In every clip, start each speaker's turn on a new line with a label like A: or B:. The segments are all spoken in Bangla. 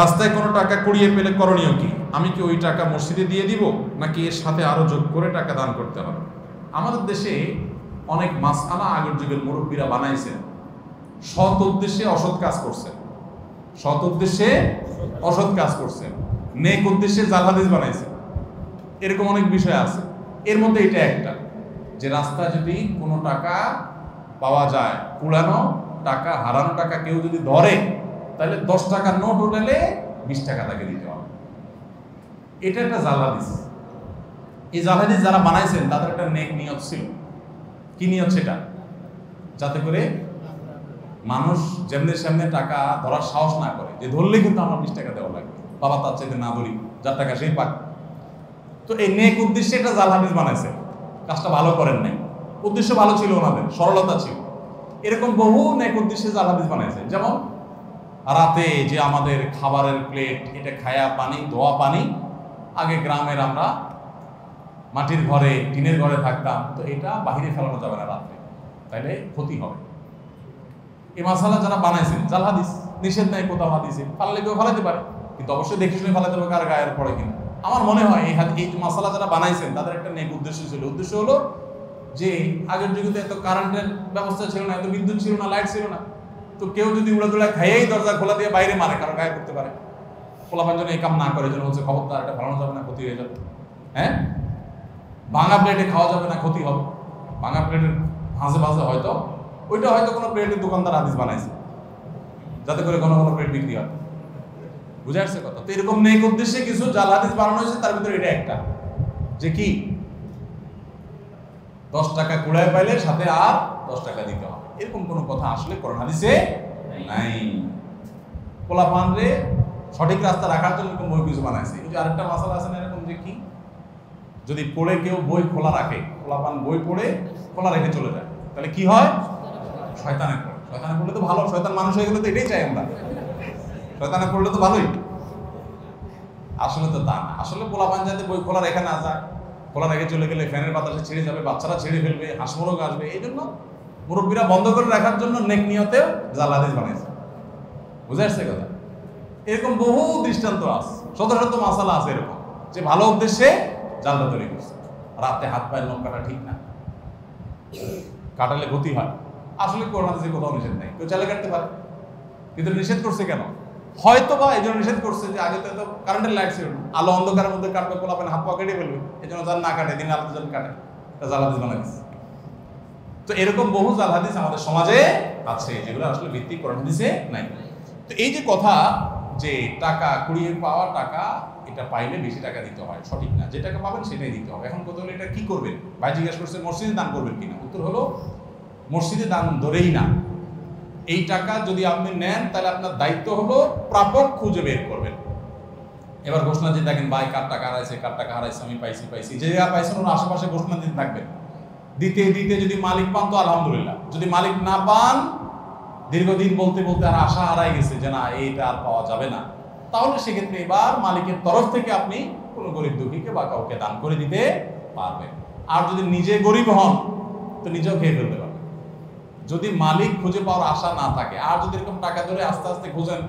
A: রাস্তায় কোনো টাকা কুড়িয়ে পেলে করণীয় কি? আমি কি ওই টাকা মসজিদে দিয়ে দিব, নাকি এর সাথে আরও যোগ করে টাকা দান করতে হবে? আমাদের দেশে অনেক মাসআলা আগের যুগের মুরব্বীরা বানাইছেন। সৎ উদ্দেশ্যে অসৎ কাজ করছেন সৎ উদ্দেশ্যে অসৎ কাজ করছেন নেক উদ্দেশ্যে জালহাদিস বানাইছেন এরকম অনেক বিষয় আছে। এর মধ্যে এটা একটা, যে রাস্তায় যদি কোনো টাকা পাওয়া যায়, পুরানো টাকা, হারানো টাকা কেউ যদি ধরে তাহলে দশ টাকার নোট উঠালে বিশ টাকা তাকে দিতে হবে। এটা একটা জালহাদিস এই জালহাদিস যারা বানাইছেন, তাদের একটা নেক নিয়ত ছিল। কি নিয়ত সেটা? যাতে করে মানুষ যেমনি সেমনি টাকা ধরার সাহস না করে। যে ধরলে কিন্তু আমার বিশ টাকা দেওয়া লাগবে। বাবা তার চাইতে না ধরি যার টাকা সেই পাক। তো এই নেক উদ্দেশ্যে একটা জাল হাদিস বানাইছে। কাজটা ভালো করেন নাই। উদ্দেশ্য ভালো ছিল ওনাদের, সরলতা ছিল। এরকম বহু নেক উদ্দেশ্যে জালহাদিস বানাইছে। যেমন রাতে যে আমাদের খাবারের প্লেট, এটা খায়া পানি, ধোয়া পানি, আগে গ্রামের আমরা মাটির ঘরে, টিনের ঘরে থাকতাম, তো এটা বাহিরে ফেলানো যাবে না রাত্রে। তাইলে ক্ষতি হবে। এই মাসালা যারা বানাইছেন, জাল হাদিস, নিষেধ নাই, কোথাও হাদিসে ফালালে কেউ ফালাতে পারে, কিন্তু অবশ্যই দেখে শুনে ফালাতে হবে কার গায়ের পড়ে কিনা। আমার মনে হয় এই এই মাসালা যারা বানাইছেন, তাদের একটা নেক উদ্দেশ্য ছিল। উদ্দেশ্য হলো যে, আগের যুগে তো এত কারেন্টের ব্যবস্থা ছিল না, এত বিদ্যুৎ ছিল না লাইট ছিল না। তো কেউ যদি উড়া দুলা খাইয়েই দরজা খোলা দিয়ে বাইরে মারে, কারও গায়ে করতে পারে। খোলাপান যেন এই কাম না করে, যেন হচ্ছে খবরদার এটা ফেলানো যাবে না, ক্ষতি হয়ে যাবে। হ্যাঁ? ভাঙা প্লেটে খাওয়া যাবে না, ক্ষতি হবে। ভাঙা প্লেটের হাঁসে ভাঁজে হয়তো, ওইটা হয়তো কোনো প্লেটের দোকানদার হাদিস বানাইছে, যাতে করে কোনো কোনো প্লেট বিক্রি হয়। বুঝে আসছে কথা? তো এরকম নেই উদ্দেশ্যে কিছু জাল হাদিস বানানো হয়েছে, তার ভিতরে এটা একটা। যে কি? দশ টাকা কুড়ায় পাইলে সাথে আর দশ টাকা দিতে হবে। এরকম কোনো কথা আসলে করোনা হাদিসে নাই। পোলাপান রে সঠিক রাস্তা রাখার জন্য বই কিছু বানাইছে। এই যে আরেকটা মশালা আছে না এরকম যে কি যদি পড়ে কেউ বই খোলা রাখে খোলাপান বই পড়ে খোলা রেখে চলে যায়। তাহলে কি হয়? শয়তানে পড়ে। শয়তানে পড়লে তো ভালো, শয়তান মানুষ হয়ে গেলে তো এটাই চাই আমরা। শয়তানে পড়লে তো ভালোই। আসলে তো তা না। আসলে পোলাপান যাতে বই খোলা রেখে না যায় খোলা রেখে চলে গেলে ফ্যানের বাতাসে ছেড়ে যাবে, বাচ্চারা ছেড়ে ফেলবে হাঁসমরোগ আসবে। এই জন্য মুরব্বীরা বন্ধ করে রাখার জন্য নেক নিয়তেও জালাদিস বানিয়েছে। বুঝে আসছে কথা? এরকম বহু দৃষ্টান্ত আছে, শত শত মাসালা আছে এরকম, যে ভালো উদ্দেশ্যে জালটা তৈরি করছে। রাতে হাত পায়ের নখ কাটা ঠিক না। কাটালে ক্ষতি হয়। আসলে করোনা দেশে কোথাও নিষেধ নেই। কেউ চালে কাটতে পারে। কিন্তু নিষেধ করছে কেন? হয়তো বা এই জন্য নিষেধ করছে যে আগে তো এত কারেন্টের লাইট ছিল আলো অন্ধকারের মধ্যে কাটবে কোলাপেন হাত পা কেটে ফেলবে এই জন্য যার না কাটে, দিন আলো জন কাটে। জালাদিস বানাই দিচ্ছে তো এরকম বহু জাল হাদিস আমাদের সমাজে আছে, যেগুলো আসলে ভিত্তি কোরআন হাদিসে নাই। তো এই যে কথা যে টাকা, কুড়িয়ে পাওয়া টাকা, এটা পাইলে বেশি টাকা দিতে হয়, সঠিক না। যে টাকা পাবেন সেটাই দিতে হবে। এখন কথা হলো, এটা কি করবেন? ভাই জিজ্ঞাসা করছে, মসজিদে দান করবেন কিনা? উত্তর হলো, মসজিদে দান ধরেই না। এই টাকা যদি আপনি নেন, তাহলে আপনার দায়িত্ব হলো প্রাপক খুঁজে বের করবেন। এবার ঘোষণা দিয়ে দেখেন, ভাই, কার টাকা হারাইছে, কার টাকা হারাইছে, আমি পাইছি পাইছি। যে জায়গা পাইছেন ওর আশেপাশে ঘোষণা দিতে থাকবেন। দিতে দিতে যদি মালিক পান তো আলহামদুলিল্লাহ। যদি মালিক না পান, দীর্ঘদিন বলতে বলতে আর আশা হারাই গেছে যে না, এইটা আর পাওয়া যাবে না। তাহলে সেক্ষেত্রে এবার মালিকের তরফ থেকে আপনি কোনো গরিব দুঃখীকে বা কাউকে দান করে দিতে পারবেন। আর যদি নিজে গরিব হন, তো নিজেও খেয়ে ফেলতে পারবেন। যদি মালিক খুঁজে পাওয়ার আশা না থাকে, আর যদি এরকম টাকা ধরে আস্তে আস্তে খুঁজেন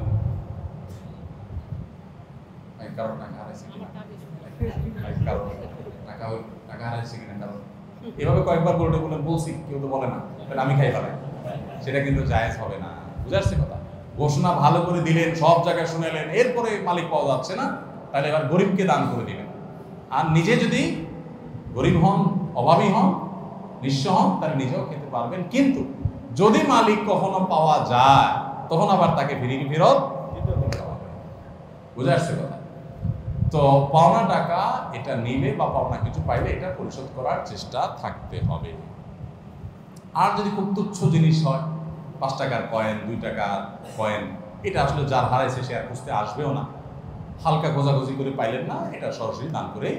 A: এভাবে কয়েকবার বলে বলছি, কেউ তো বলে না আমি খাই সেটা কিন্তু জায়েজ হবে না। কথা? ঘোষণা ভালো করে দিলেন, সব জায়গায় শুনেলেন এরপরে মালিক পাওয়া যাচ্ছে না, তাহলে এবার গরিবকে দান করে দিবেন। আর নিজে যদি গরিব হন, অভাবী হন, নিঃস্ব হন, তাহলে নিজেও খেতে পারবেন। কিন্তু যদি মালিক কখনো পাওয়া যায়, তখন আবার তাকে ফিরিয়ে ফেরত? বুঝে আসছে কথা? তো পাওনা টাকা এটা নিলে বা পাওনা কিছু পাইলে এটা পরিশোধ করার চেষ্টা থাকতে হবে। আর যদি খুব তুচ্ছ জিনিস হয়, পাঁচ টাকার কয়েন দুই টাকার কয়েন এটা আসলে যার হারাইছে সে আর খুঁজতে আসবেও না। হালকা গোজাগুজি করে পাইলেন না, এটা সরাসরি দান করে